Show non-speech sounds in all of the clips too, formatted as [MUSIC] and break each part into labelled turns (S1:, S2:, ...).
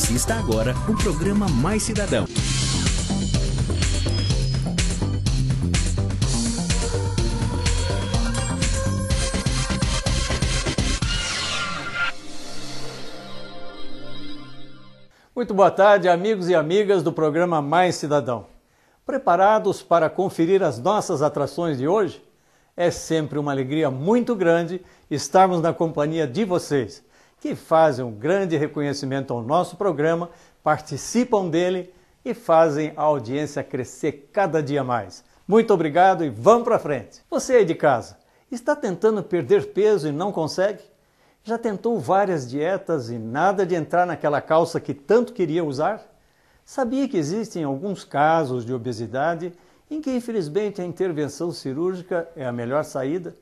S1: Assista agora o programa Mais Cidadão.
S2: Muito boa tarde, amigos e amigas do programa Mais Cidadão. Preparados para conferir as nossas atrações de hoje? É sempre uma alegria muito grande estarmos na companhia de vocês, que fazem um grande reconhecimento ao nosso programa, participam dele e fazem a audiência crescer cada dia mais. Muito obrigado e vamos para frente. Você aí de casa, está tentando perder peso e não consegue? Já tentou várias dietas e nada de entrar naquela calça que tanto queria usar? Sabia que existem alguns casos de obesidade em que, infelizmente, a intervenção cirúrgica é a melhor saída?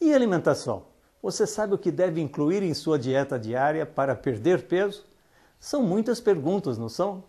S2: E alimentação? Você sabe o que deve incluir em sua dieta diária para perder peso? São muitas perguntas, não são?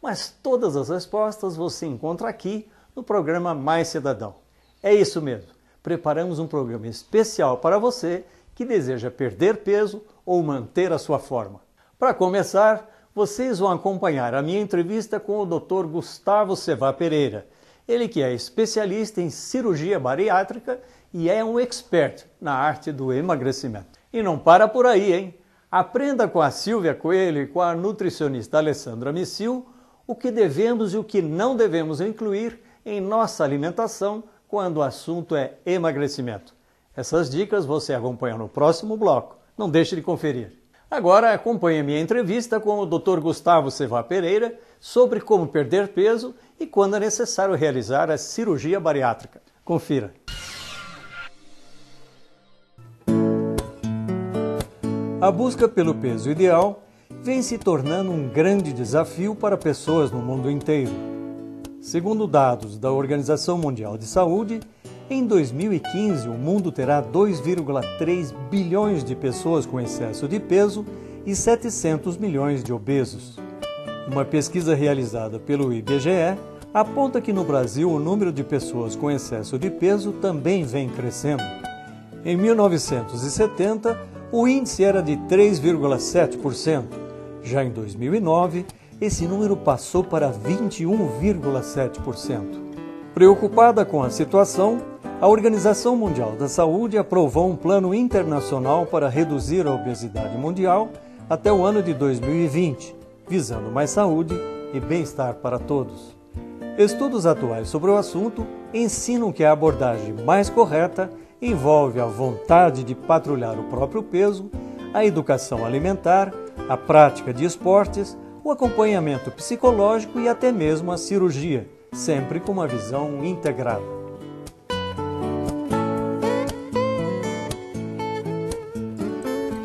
S2: Mas todas as respostas você encontra aqui no programa Mais Cidadão. É isso mesmo. Preparamos um programa especial para você que deseja perder peso ou manter a sua forma. Para começar, vocês vão acompanhar a minha entrevista com o Dr. Gustavo Sevá Pereira. Ele que é especialista em cirurgia bariátrica e é um expert na arte do emagrecimento. E não para por aí, hein? Aprenda com a Silvia Coelho e com a nutricionista Alessandra Missil o que devemos e o que não devemos incluir em nossa alimentação quando o assunto é emagrecimento. Essas dicas você acompanha no próximo bloco. Não deixe de conferir. Agora acompanhe minha entrevista com o Dr. Gustavo Sevá Pereira sobre como perder peso e quando é necessário realizar a cirurgia bariátrica. Confira. A busca pelo peso ideal vem se tornando um grande desafio para pessoas no mundo inteiro. Segundo dados da Organização Mundial de Saúde, em 2015, o mundo terá 2,3 bilhões de pessoas com excesso de peso e 700 milhões de obesos. Uma pesquisa realizada pelo IBGE aponta que no Brasil o número de pessoas com excesso de peso também vem crescendo. Em 1970, o índice era de 3,7%. Já em 2009, esse número passou para 21,7%. Preocupada com a situação, a Organização Mundial da Saúde aprovou um plano internacional para reduzir a obesidade mundial até o ano de 2020, visando mais saúde e bem-estar para todos. Estudos atuais sobre o assunto ensinam que a abordagem mais correta envolve a vontade de patrulhar o próprio peso, a educação alimentar, a prática de esportes, o acompanhamento psicológico e até mesmo a cirurgia, sempre com uma visão integrada.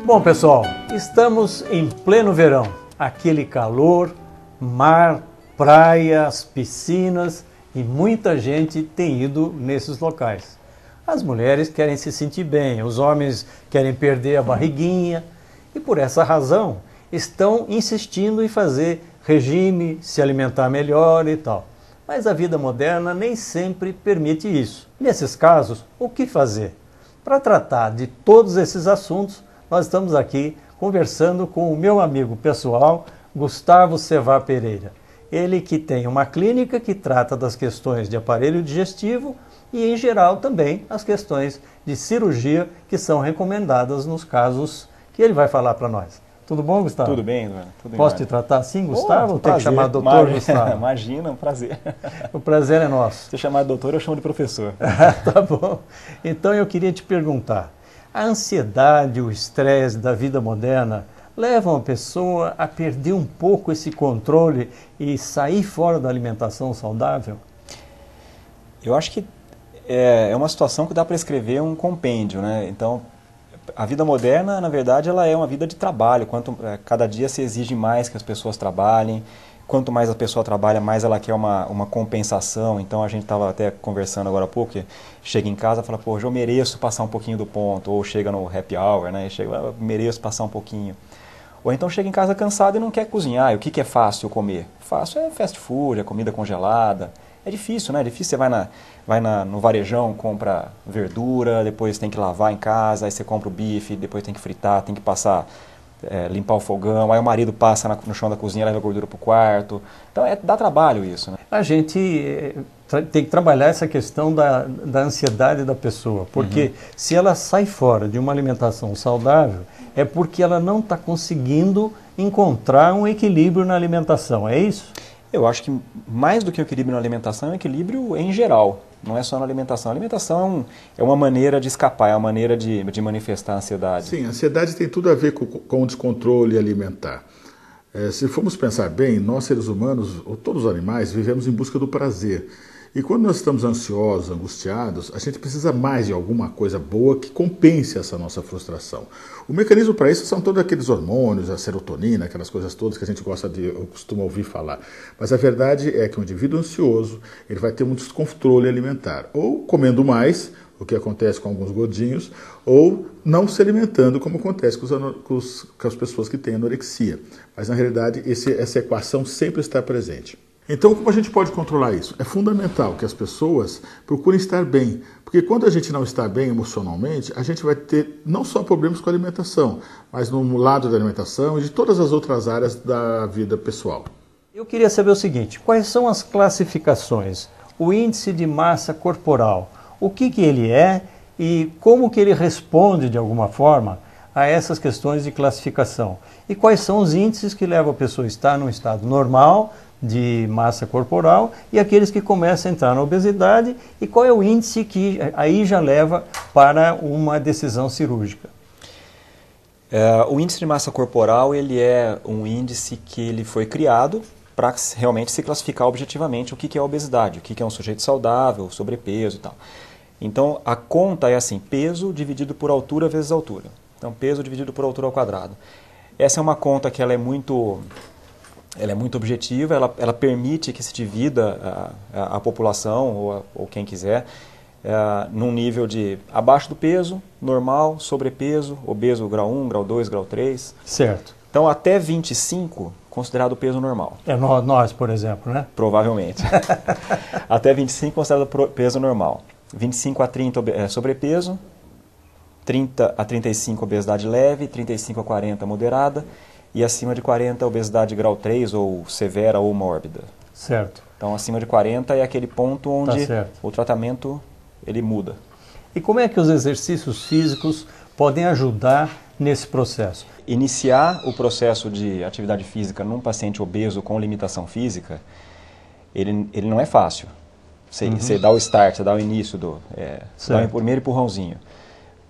S2: Bom, pessoal, estamos em pleno verão. Aquele calor, mar, praias, piscinas e muita gente tem ido nesses locais. As mulheres querem se sentir bem, os homens querem perder a barriguinha e por essa razão estão insistindo em fazer regime, se alimentar melhor e tal. Mas a vida moderna nem sempre permite isso. Nesses casos, o que fazer? Para tratar de todos esses assuntos, nós estamos aqui conversando com o meu amigo pessoal, Gustavo Sevá Pereira. Ele que tem uma clínica que trata das questões de aparelho digestivo e, em geral, também as questões de cirurgia que são recomendadas nos casos que ele vai falar para nós. Tudo bom, Gustavo?
S3: Tudo bem, Tudo
S2: Posso te tratar assim, Gustavo? ou tem que chamar doutor
S3: Imagina,
S2: Gustavo? [LAUGHS]
S3: Imagina, um prazer. [LAUGHS]
S2: O prazer é nosso.
S3: Se chamar doutor, eu chamo de professor. [LAUGHS]
S2: tá bom. Então eu queria te perguntar, a ansiedade, o estresse da vida moderna levam a pessoa a perder um pouco esse controle e sair fora da alimentação saudável?
S3: Eu acho que é, é uma situação que dá para escrever um compêndio, né? Então, a vida moderna, na verdade, ela é uma vida de trabalho. Quanto é, cada dia se exige mais que as pessoas trabalhem. Quanto mais a pessoa trabalha, mais ela quer uma, uma compensação. Então a gente estava até conversando agora há pouco, chega em casa e fala, pô, eu mereço passar um pouquinho do ponto. Ou chega no happy hour, né? E chega, eu mereço passar um pouquinho. Ou então chega em casa cansado e não quer cozinhar. E o que, que é fácil comer? Fácil é fast food, é comida congelada. É difícil, né? É difícil. Você vai, na, vai na, no varejão, compra verdura, depois tem que lavar em casa, aí você compra o bife, depois tem que fritar, tem que passar é, limpar o fogão, aí o marido passa na, no chão da cozinha, leva a gordura para o quarto. Então é, dá trabalho isso. Né?
S2: A gente é, tem que trabalhar essa questão da, da ansiedade da pessoa, porque uhum. se ela sai fora de uma alimentação saudável, é porque ela não está conseguindo encontrar um equilíbrio na alimentação, é isso?
S3: Eu acho que mais do que o equilíbrio na alimentação é um equilíbrio em geral. Não é só na alimentação. A alimentação é, um, é uma maneira de escapar, é uma maneira de, de manifestar a ansiedade.
S4: Sim, a ansiedade tem tudo a ver com, com o descontrole alimentar. É, se formos pensar bem, nós seres humanos, ou todos os animais, vivemos em busca do prazer. E quando nós estamos ansiosos, angustiados, a gente precisa mais de alguma coisa boa que compense essa nossa frustração. O mecanismo para isso são todos aqueles hormônios, a serotonina, aquelas coisas todas que a gente gosta de, eu costumo ouvir falar. Mas a verdade é que um indivíduo ansioso, ele vai ter um descontrole alimentar, ou comendo mais, o que acontece com alguns gordinhos, ou não se alimentando, como acontece com, os, com as pessoas que têm anorexia. Mas na realidade, esse, essa equação sempre está presente. Então, como a gente pode controlar isso? É fundamental que as pessoas procurem estar bem, porque quando a gente não está bem emocionalmente, a gente vai ter não só problemas com a alimentação, mas no lado da alimentação e de todas as outras áreas da vida pessoal.
S2: Eu queria saber o seguinte: quais são as classificações? O índice de massa corporal, o que, que ele é e como que ele responde de alguma forma a essas questões de classificação? E quais são os índices que levam a pessoa a estar num estado normal, de massa corporal e aqueles que começam a entrar na obesidade e qual é o índice que aí já leva para uma decisão cirúrgica?
S3: É, o índice de massa corporal ele é um índice que ele foi criado para realmente se classificar objetivamente o que, que é obesidade, o que, que é um sujeito saudável, sobrepeso e tal. Então a conta é assim, peso dividido por altura vezes altura. Então peso dividido por altura ao quadrado. Essa é uma conta que ela é muito ela é muito objetiva, ela, ela permite que se divida a, a, a população, ou, a, ou, quem quiser, é, num nível de abaixo do peso, normal, sobrepeso, obeso grau 1, grau 2, grau 3.
S2: Certo.
S3: Então, até 25, considerado peso normal.
S2: É nós, por exemplo, né?
S3: Provavelmente. [LAUGHS] até 25, considerado peso normal. 25 a 30, é, sobrepeso. 30 a 35, obesidade leve. 35 a 40, moderada e acima de 40 obesidade grau 3 ou severa ou mórbida.
S2: Certo.
S3: Então acima de 40 é aquele ponto onde tá o tratamento ele muda.
S2: E como é que os exercícios físicos podem ajudar nesse processo?
S3: Iniciar o processo de atividade física num paciente obeso com limitação física, ele, ele não é fácil. Você, uhum. você dá o start, você dá o início, do, é, dá o primeiro empurrãozinho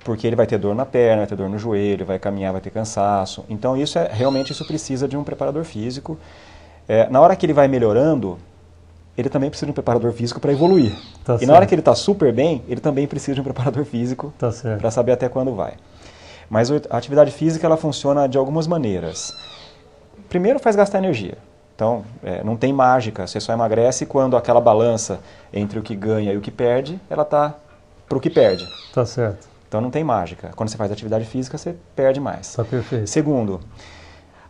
S3: porque ele vai ter dor na perna, vai ter dor no joelho, vai caminhar, vai ter cansaço. Então isso é realmente isso precisa de um preparador físico. É, na hora que ele vai melhorando, ele também precisa de um preparador físico para evoluir. Tá e certo. na hora que ele está super bem, ele também precisa de um preparador físico
S2: tá
S3: para saber até quando vai. Mas a atividade física ela funciona de algumas maneiras. Primeiro faz gastar energia. Então, é, não tem mágica, você só emagrece quando aquela balança entre o que ganha e o que perde, ela está para o que perde.
S2: Tá certo.
S3: Então não tem mágica. Quando você faz atividade física, você perde mais.
S2: Tá perfeito.
S3: Segundo,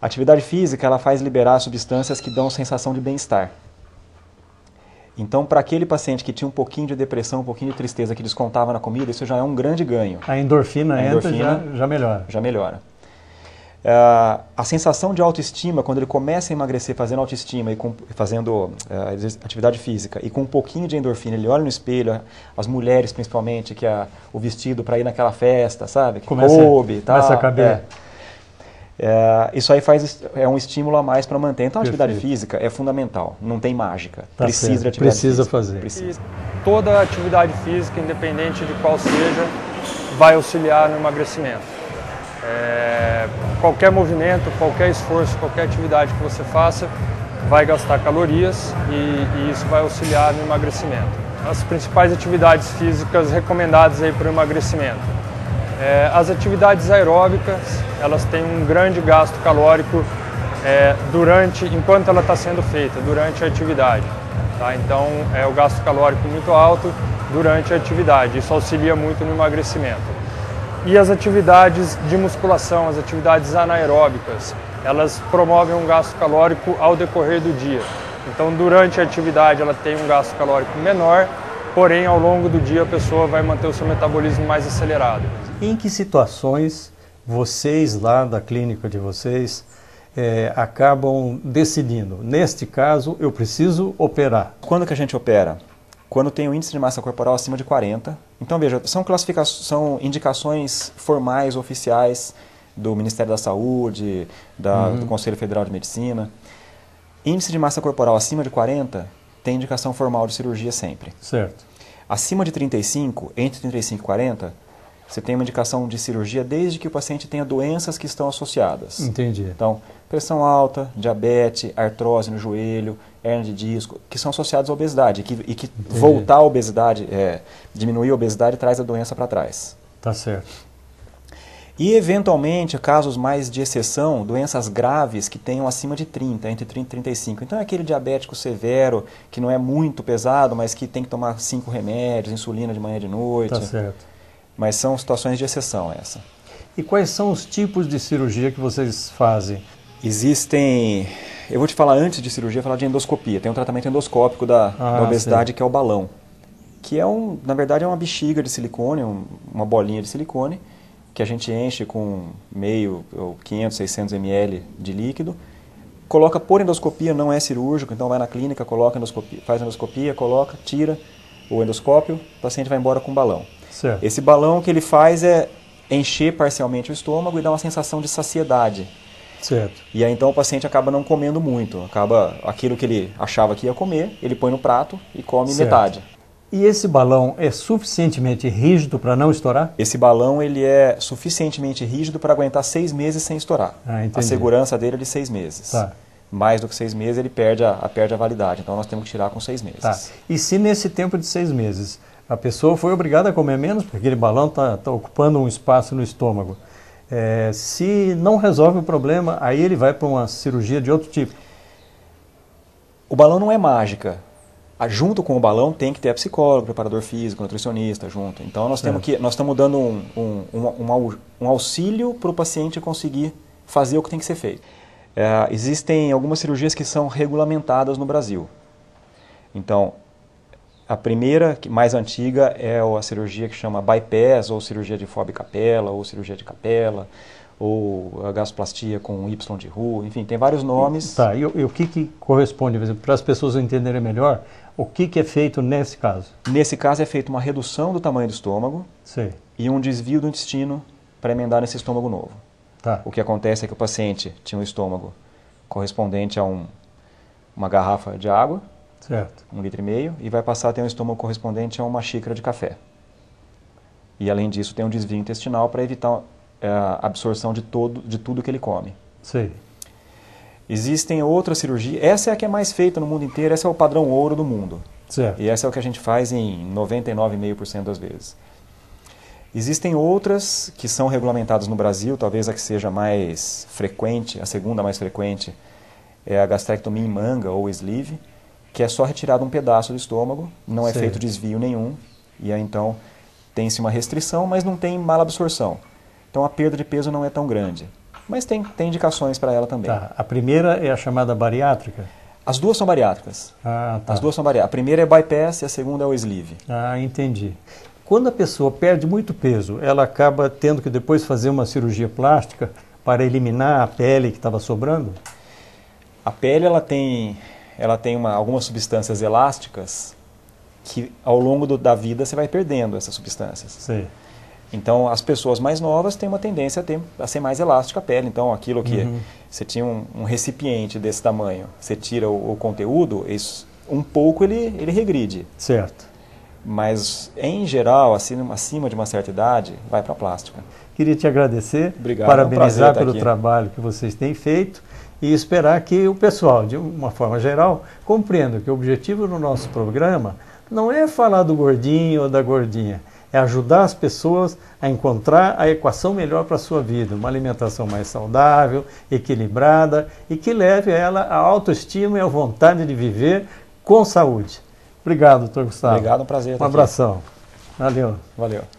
S3: a atividade física ela faz liberar substâncias que dão sensação de bem-estar. Então, para aquele paciente que tinha um pouquinho de depressão, um pouquinho de tristeza que descontava na comida, isso já é um grande ganho.
S2: A endorfina, a endorfina entra já, já melhora.
S3: Já melhora. Uh, a sensação de autoestima, quando ele começa a emagrecer fazendo autoestima e com, fazendo uh, atividade física e com um pouquinho de endorfina, ele olha no espelho, as mulheres principalmente, que é o vestido para ir naquela festa, sabe? Que
S2: começa, coube, tá? começa a caber. É.
S3: É, isso aí faz, é um estímulo a mais para manter. Então, a atividade física é fundamental, não tem mágica.
S2: Tá
S3: Precisa
S2: certo.
S3: de atividade
S2: Precisa
S3: física.
S2: fazer.
S3: Precisa.
S5: Toda atividade física, independente de qual seja, vai auxiliar no emagrecimento. É, qualquer movimento, qualquer esforço, qualquer atividade que você faça vai gastar calorias e, e isso vai auxiliar no emagrecimento. As principais atividades físicas recomendadas aí para o emagrecimento. É, as atividades aeróbicas, elas têm um grande gasto calórico é, durante, enquanto ela está sendo feita, durante a atividade. Tá? Então, é o gasto calórico muito alto durante a atividade. Isso auxilia muito no emagrecimento. E as atividades de musculação, as atividades anaeróbicas, elas promovem um gasto calórico ao decorrer do dia. Então, durante a atividade, ela tem um gasto calórico menor, porém, ao longo do dia, a pessoa vai manter o seu metabolismo mais acelerado.
S2: Em que situações vocês lá da clínica de vocês é, acabam decidindo. Neste caso, eu preciso operar.
S3: Quando que a gente opera? Quando tem o um índice de massa corporal acima de 40. Então, veja, são, classificações, são indicações formais, oficiais do Ministério da Saúde, da, uhum. do Conselho Federal de Medicina. Índice de massa corporal acima de 40 tem indicação formal de cirurgia sempre.
S2: Certo.
S3: Acima de 35, entre 35 e 40, você tem uma indicação de cirurgia desde que o paciente tenha doenças que estão associadas.
S2: Entendi.
S3: Então, pressão alta, diabetes, artrose no joelho, hernia de disco, que são associados à obesidade. E que, e que voltar à obesidade, é, diminuir a obesidade, traz a doença para trás.
S2: Tá certo.
S3: E, eventualmente, casos mais de exceção, doenças graves que tenham acima de 30, entre 30 e 35. Então, é aquele diabético severo, que não é muito pesado, mas que tem que tomar cinco remédios, insulina de manhã e de noite.
S2: Tá certo
S3: mas são situações de exceção essa.
S2: E quais são os tipos de cirurgia que vocês fazem?
S3: Existem, eu vou te falar antes de cirurgia, falar de endoscopia. Tem um tratamento endoscópico da, ah, da obesidade sei. que é o balão, que é um, na verdade é uma bexiga de silicone, um, uma bolinha de silicone que a gente enche com meio ou 500, 600 ml de líquido, coloca por endoscopia, não é cirúrgico, então vai na clínica, coloca endoscopia, faz endoscopia, coloca, tira o endoscópio, o paciente vai embora com o balão.
S2: Certo.
S3: Esse balão que ele faz é encher parcialmente o estômago e dar uma sensação de saciedade.
S2: Certo.
S3: E aí então o paciente acaba não comendo muito, acaba aquilo que ele achava que ia comer, ele põe no prato e come certo. metade.
S2: E esse balão é suficientemente rígido para não estourar?
S3: Esse balão ele é suficientemente rígido para aguentar seis meses sem estourar.
S2: Ah,
S3: a segurança dele é de seis meses.
S2: Tá.
S3: Mais do que seis meses ele perde a, a, perde a validade. Então nós temos que tirar com seis meses.
S2: Tá. E se nesse tempo de seis meses a pessoa foi obrigada a comer menos, porque aquele balão está tá ocupando um espaço no estômago. É, se não resolve o problema, aí ele vai para uma cirurgia de outro tipo.
S3: O balão não é mágica. Junto com o balão tem que ter psicólogo, preparador físico, nutricionista junto. Então nós temos que nós estamos dando um, um, um, um auxílio para o paciente conseguir fazer o que tem que ser feito. É, existem algumas cirurgias que são regulamentadas no Brasil. Então, a primeira, mais antiga, é a cirurgia que chama bypass, ou cirurgia de fob capela, ou cirurgia de capela, ou a gastroplastia com Y de rua, enfim, tem vários nomes.
S2: Tá, e, e o que, que corresponde, para as pessoas entenderem melhor, o que, que é feito nesse caso?
S3: Nesse caso é feita uma redução do tamanho do estômago
S2: Sei.
S3: e um desvio do intestino para emendar nesse estômago novo.
S2: Tá.
S3: O que acontece é que o paciente tinha um estômago correspondente a um, uma garrafa de água,
S2: Certo.
S3: um litro e meio, e vai passar a ter um estômago correspondente a uma xícara de café. E além disso tem um desvio intestinal para evitar é, a absorção de, todo, de tudo que ele come.
S2: Sim.
S3: Existem outras cirurgias, essa é a que é mais feita no mundo inteiro, essa é o padrão ouro do mundo.
S2: Certo.
S3: E essa é o que a gente faz em 99,5% das vezes. Existem outras que são regulamentadas no Brasil, talvez a que seja mais frequente, a segunda mais frequente, é a gastrectomia em manga ou sleeve, que é só retirado um pedaço do estômago, não é feito desvio nenhum, e aí então tem-se uma restrição, mas não tem mala absorção. Então a perda de peso não é tão grande. Mas tem, tem indicações para ela também.
S2: Tá. A primeira é a chamada bariátrica?
S3: As duas são bariátricas.
S2: Ah, tá.
S3: As duas são bariátricas. A primeira é bypass e a segunda é o sleeve.
S2: Ah, entendi. Quando a pessoa perde muito peso, ela acaba tendo que depois fazer uma cirurgia plástica para eliminar a pele que estava sobrando?
S3: A pele ela tem ela tem uma, algumas substâncias elásticas que ao longo do, da vida você vai perdendo essas substâncias.
S2: Sim.
S3: Então, as pessoas mais novas têm uma tendência a, ter, a ser mais elástica a pele. Então, aquilo que uhum. você tinha um, um, recipiente desse tamanho, você tira o, o conteúdo, isso, um pouco ele, ele regride.
S2: Certo.
S3: Mas, em geral, acima, acima de uma certa idade, vai para a plástica.
S2: Queria te agradecer,
S3: Obrigado,
S2: parabenizar
S3: é um
S2: pelo trabalho que vocês têm feito e esperar que o pessoal, de uma forma geral, compreenda que o objetivo do nosso programa não é falar do gordinho ou da gordinha, é ajudar as pessoas a encontrar a equação melhor para a sua vida, uma alimentação mais saudável, equilibrada e que leve ela à autoestima e à vontade de viver com saúde. Obrigado, doutor Gustavo.
S3: Obrigado, um prazer.
S2: Um abração.
S3: Aqui.
S2: Valeu.
S3: Valeu.